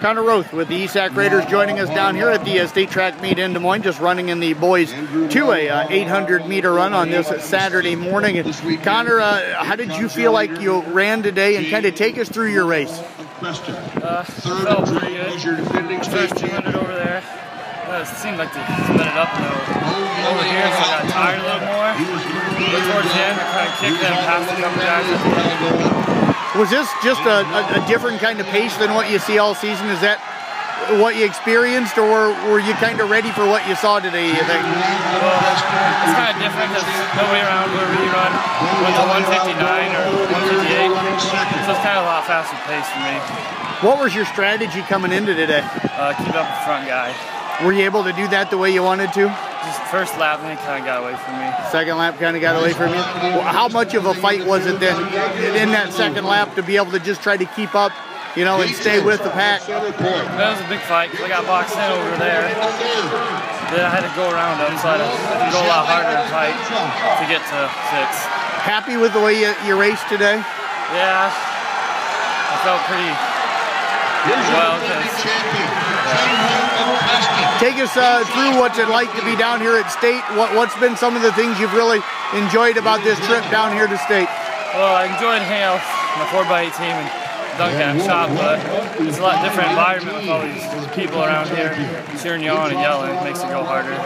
Konner Roth with the East Sac Raiders joining us down here at the uh, State Track Meet in Des Moines, just running in the boys 2A uh, 800 meter run on this Saturday morning. And Konner, uh, how did you feel like you ran today and kind of take us through your race? Uh, felt. First 200 over there. It seemed like they sped it up little over here, so I got tired a little more. But towards the end, I kind of kicked. Was this just a, a, a, different kind of pace than what you see all season? Is that what you experienced, or were you kind of ready for what you saw today, you think? Well, it's kind of different because nobody around where we run with the 159 or 158, so it's kind of a lot faster pace for me. What was your strategy coming into today? Uh, keep up the front guy. Were you able to do that the way you wanted to? Just first lap, then he kind of got away from me. Second lap kind of got away from you. Well, how much of a fight was it then in that second lap to be able to just try to keep up, you know, and stay with the pack? That was a big fight because I got boxed in over there. Then I had to go around them, so I had to go a lot harder to fight to get to six. Happy with the way you, you raced today? Yeah, I felt pretty well. Take us uh, through what's it like to be down here at State. What, what's been some of the things you've really enjoyed about this trip down here to State? Well, I enjoyed hanging out with my 4x8 team and Duncan shop, but it's a lot different environment with all these people around here cheering you on and yelling. It makes it go harder.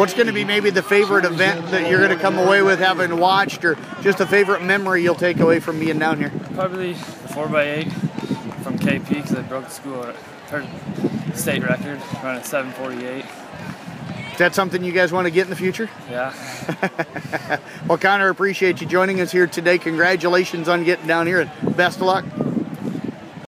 What's going to be maybe the favorite event that you're going to come away with having watched, or just a favorite memory you'll take away from being down here? Probably the 4x8 from KP because I broke the school state record running 748. Is that something you guys want to get in the future? Yeah. well, Konner, appreciate you joining us here today. Congratulations on getting down here and best of luck.